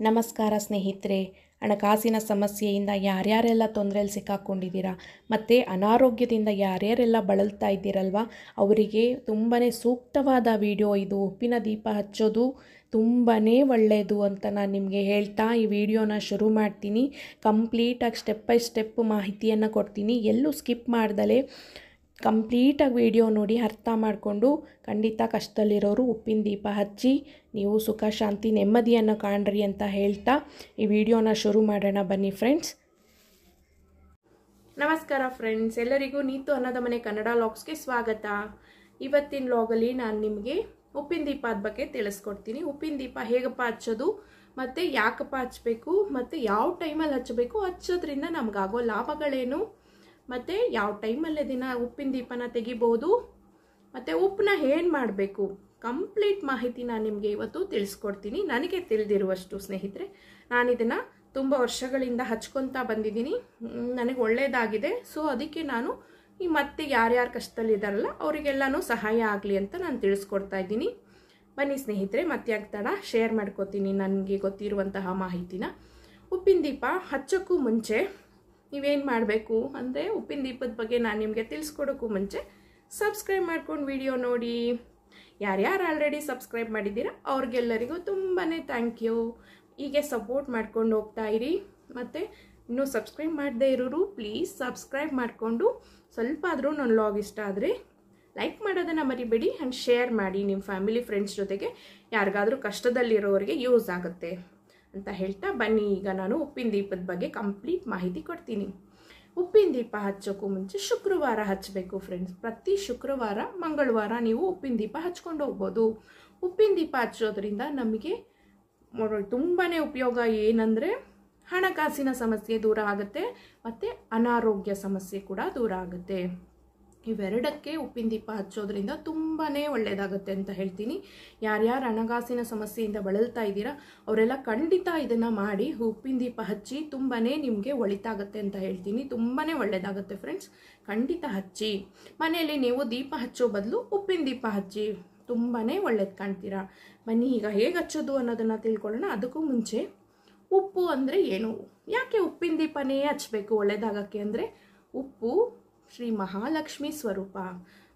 ನಮಸ್ಕಾರ ಸ್ನೇಹಿತರೆ. ಹಣಕಾಸಿನ ಸಮಸ್ಯೆಯಿಂದ ಯಾರ್ಯಾರೆಲ್ಲ ತೊಂದರೆಯಲ್ಲಿ ಸಿಕ್ಕಾಕ್ಕೊಂಡಿದ್ದೀರಾ ಮತ್ತು ಅನಾರೋಗ್ಯದಿಂದ ಯಾರ್ಯಾರೆಲ್ಲ ಬಳಲ್ತಾ ಇದ್ದೀರಲ್ವ? ಅವರಿಗೆ ತುಂಬಾ ಸೂಕ್ತವಾದ ವಿಡಿಯೋ ಇದು. ಉಪ್ಪಿನ ದೀಪ ಹಚ್ಚೋದು ತುಂಬಾ ಒಳ್ಳೆಯದು ಅಂತ ನಾನು ನಿಮಗೆ ಹೇಳ್ತಾ ಈ ವಿಡಿಯೋನ ಶುರು ಮಾಡ್ತೀನಿ. ಕಂಪ್ಲೀಟಾಗಿ ಸ್ಟೆಪ್ ಬೈ ಸ್ಟೆಪ್ ಮಾಹಿತಿಯನ್ನು ಕೊಡ್ತೀನಿ. ಎಲ್ಲೂ ಸ್ಕಿಪ್ ಮಾಡ್ದಲೇ ಕಂಪ್ಲೀಟಾಗಿ ವಿಡಿಯೋ ನೋಡಿ ಅರ್ಥ ಮಾಡಿಕೊಂಡು ಖಂಡಿತ ಕಷ್ಟದಲ್ಲಿರೋರು ಉಪ್ಪಿನ ದೀಪ ಹಚ್ಚಿ ನೀವು ಸುಖ, ಶಾಂತಿ, ನೆಮ್ಮದಿಯನ್ನು ಕಾಣ್ರಿ ಅಂತ ಹೇಳ್ತಾ ಈ ವಿಡಿಯೋನ ಶುರು ಮಾಡೋಣ ಬನ್ನಿ ಫ್ರೆಂಡ್ಸ್. ನಮಸ್ಕಾರ ಫ್ರೆಂಡ್ಸ್, ಎಲ್ಲರಿಗೂ ನೀತು ಅನ್ನದ ಮನೆ ಕನ್ನಡ ಲಾಗ್ಸ್ಗೆ ಸ್ವಾಗತ. ಇವತ್ತಿನ ಲಾಗಲ್ಲಿ ನಾನು ನಿಮಗೆ ಉಪ್ಪಿನ ದೀಪದ ಬಗ್ಗೆ ತಿಳಿಸ್ಕೊಡ್ತೀನಿ. ಉಪ್ಪಿನ ದೀಪ ಹೇಗಪ್ಪ ಹಚ್ಚೋದು, ಮತ್ತು ಯಾಕಪ್ಪ ಹಚ್ಚಬೇಕು, ಮತ್ತು ಯಾವ ಟೈಮಲ್ಲಿ ಹಚ್ಚಬೇಕು, ಹಚ್ಚೋದ್ರಿಂದ ನಮಗಾಗೋ ಲಾಭಗಳೇನು ಮತ್ತು ಯಾವ ಟೈಮಲ್ಲಿ ದಿನ ಉಪ್ಪಿನ ದೀಪನ ತೆಗಿಬೋದು. ಮತ್ತು ಉಪ್ಪನ್ನ ಏನು ಮಾಡಬೇಕು? ಕಂಪ್ಲೀಟ್ ಮಾಹಿತಿ ನಾನು ನಿಮಗೆ ಇವತ್ತು ತಿಳಿಸ್ಕೊಡ್ತೀನಿ. ನನಗೆ ತಿಳಿದಿರುವಷ್ಟು ಸ್ನೇಹಿತರೆ ನಾನು ಇದನ್ನು ತುಂಬ ವರ್ಷಗಳಿಂದ ಹಚ್ಕೊತಾ ಬಂದಿದ್ದೀನಿ. ನನಗೆ ಒಳ್ಳೆಯದಾಗಿದೆ ಸೊ ಅದಕ್ಕೆ ನಾನು ಈ ಮತ್ತೆ ಯಾರ್ಯಾರು ಕಷ್ಟದಲ್ಲಿದ್ದಾರಲ್ಲ ಅವರಿಗೆಲ್ಲನೂ ಸಹಾಯ ಆಗಲಿ ಅಂತ ನಾನು ತಿಳಿಸ್ಕೊಡ್ತಾ ಇದ್ದೀನಿ. ಬನ್ನಿ ಸ್ನೇಹಿತರೆ ಮತ್ತೆ ಆಗ್ತಾಡ ಶೇರ್ ಮಾಡ್ಕೋತೀನಿ ನನಗೆ ಗೊತ್ತಿರುವಂತಹ ಮಾಹಿತಿನ. ಉಪ್ಪಿನ ದೀಪ ಹಚ್ಚೋಕ್ಕೂ ಮುಂಚೆ ನೀವೇನು ಮಾಡಬೇಕು ಅಂದರೆ ಉಪ್ಪಿನ ದೀಪದ ಬಗ್ಗೆ ನಾನು ನಿಮಗೆ ತಿಳಿಸ್ಕೊಡೋಕ್ಕೂ ಮುಂಚೆ ಸಬ್ಸ್ಕ್ರೈಬ್ ಮಾಡ್ಕೊಂಡು ವಿಡಿಯೋ ನೋಡಿ. ಯಾರ್ಯಾರು ಆಲ್ರೆಡಿ ಸಬ್ಸ್ಕ್ರೈಬ್ ಮಾಡಿದ್ದೀರಾ, ಅವ್ರಿಗೆಲ್ಲರಿಗೂ ತುಂಬಾ ಥ್ಯಾಂಕ್ ಯು ಹೀಗೆ ಸಪೋರ್ಟ್ ಮಾಡ್ಕೊಂಡು ಹೋಗ್ತಾ ಇರಿ. ಮತ್ತು ಇನ್ನೂ ಸಬ್ಸ್ಕ್ರೈಬ್ ಮಾಡದೇ ಇರೋರು ಪ್ಲೀಸ್ ಸಬ್ಸ್ಕ್ರೈಬ್ ಮಾಡಿಕೊಂಡು ಸ್ವಲ್ಪ ಆದರೂ ನನ್ನ ಲಾಗ್ ಇಷ್ಟ ಆದರೆ ಲೈಕ್ ಮಾಡೋದನ್ನು ಮರಿಬೇಡಿ ಆ್ಯಂಡ್ ಶೇರ್ ಮಾಡಿ ನಿಮ್ಮ ಫ್ಯಾಮಿಲಿ ಫ್ರೆಂಡ್ಸ್ ಜೊತೆಗೆ. ಯಾರಿಗಾದರೂ ಕಷ್ಟದಲ್ಲಿರೋರಿಗೆ ಯೂಸ್ ಆಗುತ್ತೆ. ಅಂತ ಹೇಳ್ತಾ ಬನ್ನಿ. ಈಗ ನಾನು ಉಪ್ಪಿನ ದೀಪದ ಬಗ್ಗೆ ಕಂಪ್ಲೀಟ್ ಮಾಹಿತಿ ಕೊಡ್ತೀನಿ. ಉಪ್ಪಿನ ದೀಪ ಹಚ್ಚೋಕ್ಕೂ ಮುಂಚೆ ಶುಕ್ರವಾರ ಹಚ್ಚಬೇಕು ಫ್ರೆಂಡ್ಸ್ ಪ್ರತಿ ಶುಕ್ರವಾರ, ಮಂಗಳವಾರ ನೀವು ಉಪ್ಪಿನ ದೀಪ ಹಚ್ಕೊಂಡು ಹೋಗ್ಬೋದು. ಉಪ್ಪಿನ ದೀಪ ಹಚ್ಚೋದ್ರಿಂದ ನಮಗೆ ತುಂಬಾ ಉಪಯೋಗ ಏನಂದರೆ ಹಣಕಾಸಿನ ಸಮಸ್ಯೆ ದೂರ ಆಗುತ್ತೆ, ಮತ್ತು ಅನಾರೋಗ್ಯ ಸಮಸ್ಯೆ ಕೂಡ ದೂರ ಆಗುತ್ತೆ. ಇವೆರಡಕ್ಕೆ ಉಪ್ಪಿನ ದೀಪ ಹಚ್ಚೋದ್ರಿಂದ ತುಂಬಾ ಒಳ್ಳೆಯದಾಗುತ್ತೆ ಅಂತ ಹೇಳ್ತೀನಿ. ಯಾರ್ಯಾರು ಹಣಕಾಸಿನ ಸಮಸ್ಯೆಯಿಂದ ಬಳಲ್ತಾ ಇದ್ದೀರಾ, ಅವರೆಲ್ಲ ಖಂಡಿತ ಇದನ್ನು ಮಾಡಿ ಉಪ್ಪಿನ ದೀಪ ಹಚ್ಚಿ ತುಂಬಾ ನಿಮಗೆ ಒಳಿತಾಗತ್ತೆ ಅಂತ ಹೇಳ್ತೀನಿ. ತುಂಬಾ ಒಳ್ಳೆಯದಾಗುತ್ತೆ ಫ್ರೆಂಡ್ಸ್. ಖಂಡಿತ ಹಚ್ಚಿ. ಮನೆಯಲ್ಲಿ ನೀವು ದೀಪ ಹಚ್ಚೋ ಬದಲು ಉಪ್ಪಿನ ದೀಪ ಹಚ್ಚಿ. ತುಂಬಾ ಒಳ್ಳೇದು ಕಾಣ್ತೀರಾ. ಬನ್ನಿ, ಈಗ ಹೇಗೆ ಹಚ್ಚೋದು ಅನ್ನೋದನ್ನು ತಿಳ್ಕೊಳ್ಳೋಣ. ಅದಕ್ಕೂ ಮುಂಚೆ ಉಪ್ಪು ಅಂದರೆ ಏನು? ಯಾಕೆ ಉಪ್ಪಿನ ದೀಪನೇ ಹಚ್ಚಬೇಕು ಒಳ್ಳೆಯದಾಗಕ್ಕೆ ಅಂದರೆ? ಉಪ್ಪು ಶ್ರೀ ಮಹಾಲಕ್ಷ್ಮಿ ಸ್ವರೂಪ.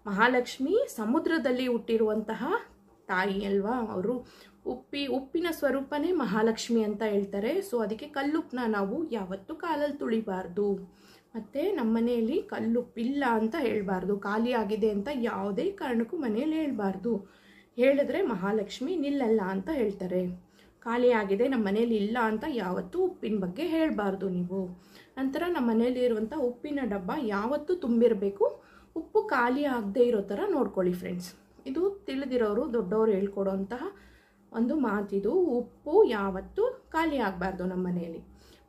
ಮಹಾಲಕ್ಷ್ಮಿ ಸಮುದ್ರದಲ್ಲಿ ಹುಟ್ಟಿರುವಂತಹ ತಾಯಿ ಅಲ್ವಾ ಅವರು? ಉಪ್ಪಿ, ಉಪ್ಪಿನ ಸ್ವರೂಪನೇ ಮಹಾಲಕ್ಷ್ಮಿ ಅಂತ ಹೇಳ್ತಾರೆ. ಸೊ ಅದಕ್ಕೆ ಕಲ್ಲುಪ್ಪನ್ನ ನಾವು ಯಾವತ್ತೂ ಕಾಲಲ್ಲಿ ತುಳಿಬಾರ್ದು. ಮತ್ತು ನಮ್ಮ ಮನೆಯಲ್ಲಿ ಕಲ್ಲುಪ್ಪಿಲ್ಲ ಅಂತ ಹೇಳಬಾರ್ದು. ಖಾಲಿ ಆಗಿದೆ ಅಂತ ಯಾವುದೇ ಕಾರಣಕ್ಕೂ ಮನೆಯಲ್ಲಿ ಹೇಳಬಾರ್ದು. ಹೇಳಿದ್ರೆ ಮಹಾಲಕ್ಷ್ಮಿ ನಿಲ್ಲಲ್ಲ ಅಂತ ಹೇಳ್ತಾರೆ. ಖಾಲಿ ಆಗಿದೆ, ನಮ್ಮ ಮನೇಲಿ ಇಲ್ಲ ಅಂತ ಯಾವತ್ತೂ ಉಪ್ಪಿನ ಬಗ್ಗೆ ಹೇಳಬಾರ್ದು ನೀವು. ನಂತರ ನಮ್ಮ ಮನೇಲಿ ಇರುವಂಥ ಉಪ್ಪಿನ ಡಬ್ಬ ಯಾವತ್ತೂ ತುಂಬಿರಬೇಕು. ಉಪ್ಪು ಖಾಲಿ ಆಗದೆ ಇರೋ ಥರ ನೋಡ್ಕೊಳ್ಳಿ ಫ್ರೆಂಡ್ಸ್ ಇದು ತಿಳಿದಿರೋರು ದೊಡ್ಡವರು ಹೇಳ್ಕೊಡೋಂತಹ ಒಂದು ಮಾತಿದು, ಉಪ್ಪು ಯಾವತ್ತೂ ಖಾಲಿ ಆಗಬಾರ್ದು ನಮ್ಮ ಮನೆಯಲ್ಲಿ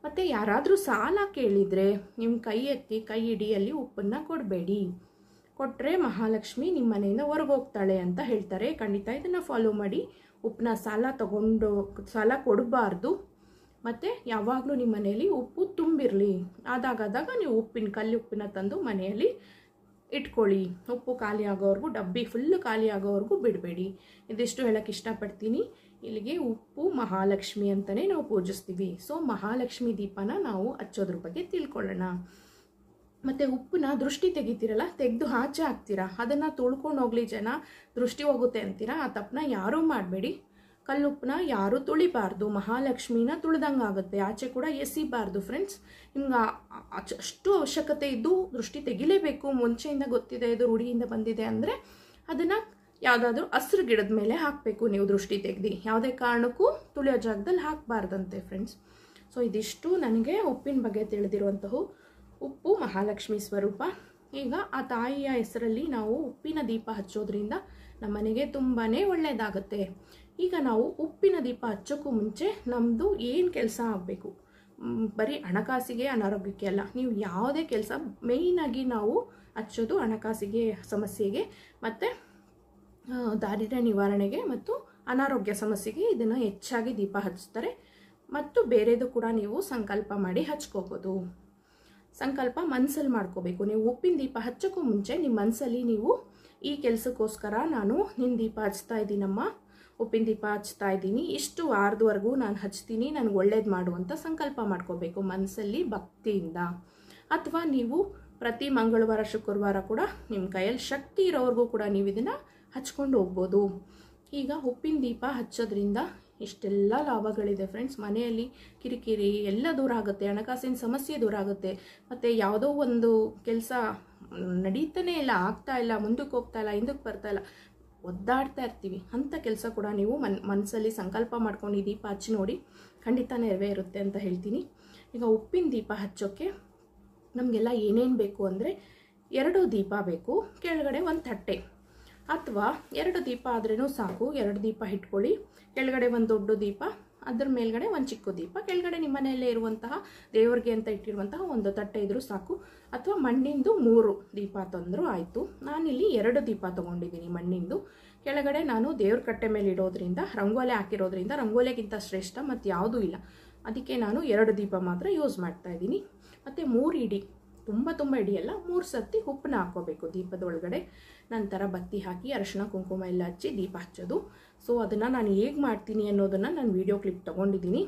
ಮತ್ತು ಯಾರಾದರೂ ಸಾಲ ಕೇಳಿದರೆ ನಿಮ್ಮ ಕೈ ಎತ್ತಿ ಕೈ ಹಿಡಿಯಲ್ಲಿ ಉಪ್ಪನ್ನು ಕೊಡಬೇಡಿ. ಕೊಟ್ಟರೆ ಮಹಾಲಕ್ಷ್ಮಿ ನಿಮ್ಮ ಮನೆಯಿಂದ ಹೊರಗೆ ಹೋಗ್ತಾಳೆ ಅಂತ ಹೇಳ್ತಾರೆ. ಖಂಡಿತ ಇದನ್ನು ಫಾಲೋ ಮಾಡಿ. ಉಪ್ಪನ್ನ ಸಾಲ ತಗೊಂಡು, ಸಾಲ ಕೊಡಬಾರ್ದು. ಮತ್ತು ಯಾವಾಗಲೂ ನಿಮ್ಮ ಮನೆಯಲ್ಲಿ ಉಪ್ಪು ತುಂಬಿರಲಿ. ಆದಾಗಾದಾಗ ನೀವು ಉಪ್ಪಿನ ಕಲ್ಲಿ ಉಪ್ಪಿನ ತಂದು ಮನೆಯಲ್ಲಿ ಇಟ್ಕೊಳ್ಳಿ. ಉಪ್ಪು ಖಾಲಿ ಆಗೋವರೆಗೂ, ಡಬ್ಬಿ ಫುಲ್ ಖಾಲಿ ಆಗೋವರೆಗೂ ಬಿಡಬೇಡಿ. ಇದಿಷ್ಟು ಹೇಳೋಕ್ಕೆ ಇಷ್ಟಪಡ್ತೀನಿ. ಇಲ್ಲಿಗೆ ಉಪ್ಪು ಮಹಾಲಕ್ಷ್ಮಿ ಅಂತಲೇ ನಾವು ಪೂಜಿಸ್ತೀವಿ. ಸೊ ಮಹಾಲಕ್ಷ್ಮಿ ದೀಪನ ನಾವು ಹಚ್ಚೋದ್ರ ಬಗ್ಗೆ ತಿಳ್ಕೊಳ್ಳೋಣ. ಮತ್ತು ಉಪ್ಪನ್ನ ದೃಷ್ಟಿ ತೆಗಿತೀರಲ್ಲ, ತೆಗೆದು ಆಚೆ ಹಾಕ್ತೀರಾ? ಅದನ್ನು ತೊಳ್ಕೊಂಡು ಹೋಗಲಿ ಜನ. ದೃಷ್ಟಿ ಹೋಗುತ್ತೆ ಅಂತೀರಾ? ಆ ತಪ್ಪನ್ನ ಯಾರೂ ಮಾಡಬೇಡಿ. ಕಲ್ಲುಪ್ಪನ್ನ ಯಾರೂ ತುಳಿಬಾರ್ದು, ಮಹಾಲಕ್ಷ್ಮಿನ ತುಳಿದಂಗೆ ಆಗುತ್ತೆ ಆಚೆ ಕೂಡ ಎಸಿಬಾರ್ದು ಫ್ರೆಂಡ್ಸ್ ನಿಮ್ಗೆ ಅಷ್ಟು ಅವಶ್ಯಕತೆ ಇದ್ದು ದೃಷ್ಟಿ ತೆಗಿಲೇಬೇಕು. ಮುಂಚೆಯಿಂದ ಗೊತ್ತಿದೆ ಇದು ರೂಢಿಯಿಂದ ಬಂದಿದೆ ಅಂದರೆ ಅದನ್ನು ಯಾವುದಾದ್ರೂ ಹಸ್ರು ಗಿಡದ ಮೇಲೆ ಹಾಕಬೇಕು ನೀವು ದೃಷ್ಟಿ ತೆಗೆದು. ಯಾವುದೇ ಕಾರಣಕ್ಕೂ ತುಳಿಯೋ ಜಾಗದಲ್ಲಿ ಹಾಕಬಾರ್ದಂತೆ ಫ್ರೆಂಡ್ಸ್ ಸೊ ಇದಿಷ್ಟು ನನಗೆ ಉಪ್ಪಿನ ಬಗ್ಗೆ ತಿಳಿದಿರುವಂತಹ. ಉಪ್ಪು ಮಹಾಲಕ್ಷ್ಮಿ ಸ್ವರೂಪ. ಈಗ ಆ ತಾಯಿಯ ಹೆಸರಲ್ಲಿ ನಾವು ಉಪ್ಪಿನ ದೀಪ ಹಚ್ಚೋದ್ರಿಂದ ನಮ್ಮನೆಗೆ ತುಂಬಾ ಒಳ್ಳೆಯದಾಗುತ್ತೆ ಈಗ ನಾವು ಉಪ್ಪಿನ ದೀಪ ಹಚ್ಚೋಕ್ಕೂ ಮುಂಚೆ ನಮ್ಮದು ಏನು ಕೆಲಸ ಆಗಬೇಕು? ಬರೀ ಹಣಕಾಸಿಗೆ ಅನಾರೋಗ್ಯಕ್ಕೆ ಅಲ್ಲ, ನೀವು ಯಾವುದೇ ಕೆಲಸ ಮೇಯ್ನಾಗಿ ನಾವು ಹಚ್ಚೋದು ಹಣಕಾಸಿಗೆ ಸಮಸ್ಯೆಗೆ ಮತ್ತು ದಾರಿದ್ರ್ಯ ನಿವಾರಣೆಗೆ ಮತ್ತು ಅನಾರೋಗ್ಯ ಸಮಸ್ಯೆಗೆ ಇದನ್ನು ಹೆಚ್ಚಾಗಿ ದೀಪ ಹಚ್ತಾರೆ. ಮತ್ತು ಬೇರೆದು ಕೂಡ ನೀವು ಸಂಕಲ್ಪ ಮಾಡಿ ಹಚ್ಕೋಬೋದು. ಸಂಕಲ್ಪ ಮನಸ್ಸಲ್ಲಿ ಮಾಡ್ಕೋಬೇಕು. ನೀವು ಉಪ್ಪಿನ ದೀಪ ಹಚ್ಚೋಕ್ಕೂ ಮುಂಚೆ ನಿಮ್ಮ ಮನಸ್ಸಲ್ಲಿ ನೀವು ಈ ಕೆಲಸಕ್ಕೋಸ್ಕರ ನಾನು ನಿನ್ನ ದೀಪ ಹಚ್ತಾ ಇದ್ದೀನಮ್ಮ ಉಪ್ಪಿನ ದೀಪ ಹಚ್ತಾ ಇದ್ದೀನಿ. ಇಷ್ಟು ವಾರದವರೆಗೂ ನಾನು ಹಚ್ತೀನಿ ನನಗೆ ಒಳ್ಳೇದು ಮಾಡುವಂಥ ಸಂಕಲ್ಪ ಮಾಡ್ಕೋಬೇಕು ಮನಸ್ಸಲ್ಲಿ, ಭಕ್ತಿಯಿಂದ. ಅಥವಾ ನೀವು ಪ್ರತಿ ಮಂಗಳವಾರ, ಶುಕ್ರವಾರ ಕೂಡ ನಿಮ್ಮ ಕೈಯಲ್ಲಿ ಶಕ್ತಿ ಇರೋವರೆಗೂ ಕೂಡ ನೀವು ಇದನ್ನು ಹಚ್ಕೊಂಡು ಹೋಗ್ಬೋದು. ಈಗ ಉಪ್ಪಿನ ದೀಪ ಹಚ್ಚೋದ್ರಿಂದ ಇಷ್ಟೆಲ್ಲ ಲಾಭಗಳಿದೆ ಫ್ರೆಂಡ್ಸ್. ಮನೆಯಲ್ಲಿ ಕಿರಿಕಿರಿ ಎಲ್ಲ ದೂರ ಆಗುತ್ತೆ. ಹಣಕಾಸಿನ ಸಮಸ್ಯೆ ದೂರ ಆಗುತ್ತೆ. ಮತ್ತು ಯಾವುದೋ ಒಂದು ಕೆಲಸ ನಡೀತಾನೆ ಇಲ್ಲ, ಆಗ್ತಾ ಇಲ್ಲ, ಮುಂದಕ್ಕೆ ಹೋಗ್ತಾ ಇಲ್ಲ, ಹಿಂದಕ್ಕೆ ಬರ್ತಾ ಇಲ್ಲ. ಒದ್ದಾಡ್ತಾ ಇರ್ತೀವಿ. ಅಂಥ ಕೆಲಸ ಕೂಡ ನೀವು ಮನ್ ಮನಸ್ಸಲ್ಲಿ ಸಂಕಲ್ಪ ಮಾಡ್ಕೊಂಡು ದೀಪ ಹಚ್ಚಿ ನೋಡಿ ಖಂಡಿತ ನೆರವೇರುತ್ತೆ ಅಂತ ಹೇಳ್ತೀನಿ. ಈಗ ಉಪ್ಪಿನ ದೀಪ ಹಚ್ಚೋಕ್ಕೆ ನಮಗೆಲ್ಲ ಏನೇನು ಬೇಕು ಅಂದರೆ ಎರಡು ದೀಪ ಬೇಕು, ಕೆಳಗಡೆ ಒಂದು ತಟ್ಟೆ. ಅಥವಾ ಎರಡು ದೀಪ ಆದ್ರೂ ಸಾಕು, ಎರಡು ದೀಪ ಇಟ್ಕೊಳ್ಳಿ, ಕೆಳಗಡೆ ಒಂದು ದೊಡ್ಡ ದೀಪ ಅದ್ರ ಮೇಲ್ಗಡೆ ಒಂದು ಚಿಕ್ಕ ದೀಪ, ಕೆಳಗಡೆ ನಿಮ್ಮ ಮನೆಯಲ್ಲೇ ಇರುವಂತಹ ದೇವರಿಗೆ ಅಂತ ಇಟ್ಟಿರುವಂತಹ ಒಂದು ತಟ್ಟೆ ಇದ್ರೂ ಸಾಕು. ಅಥವಾ ಮಣ್ಣಿಂದು ಮೂರು ದೀಪ ತಂದರೂ ಆಯಿತು. ನಾನಿಲ್ಲಿ ಎರಡು ದೀಪ ತೊಗೊಂಡಿದ್ದೀನಿ ಮಣ್ಣಿಂದು. ಕೆಳಗಡೆ ನಾನು ದೇವ್ರ ಕಟ್ಟೆ ಮೇಲೆ ಇಡೋದ್ರಿಂದ, ರಂಗೋಲೆ ಹಾಕಿರೋದ್ರಿಂದ ರಂಗೋಲೆಗಿಂತ ಶ್ರೇಷ್ಠ ಮತ್ತು ಯಾವುದೂ ಇಲ್ಲ. ಅದಕ್ಕೆ ನಾನು ಎರಡು ದೀಪ ಮಾತ್ರ ಯೂಸ್ ಮಾಡ್ತಾ ಇದ್ದೀನಿ. ಮತ್ತು ಮೂರು ಇಡಿ ತುಂಬ ತುಂಬ ಇಡಿಯಲ್ಲ ಮೂರು ಸರ್ತಿ ಉಪ್ಪನ್ನ ಹಾಕೋಬೇಕು ದೀಪದ ಒಳಗಡೆ ನಂತರ ಬತ್ತಿ ಹಾಕಿ, ಅರಶಿನ, ಕುಂಕುಮ ಎಲ್ಲ ಹಚ್ಚಿ ದೀಪ ಹಚ್ಚೋದು. ಸೊ ಅದನ್ನು ನಾನು ಹೇಗೆ ಮಾಡ್ತೀನಿ ಅನ್ನೋದನ್ನು ನಾನು ವೀಡಿಯೋ ಕ್ಲಿಪ್ ತೊಗೊಂಡಿದ್ದೀನಿ